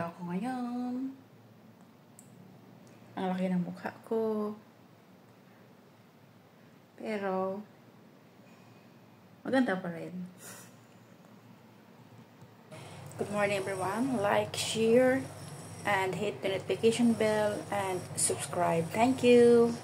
ganda ako ngayon. Ang laki ng mukha ko. Pero, maganda pa rin. Good morning everyone. Like, share, and hit the notification bell and subscribe. Thank you!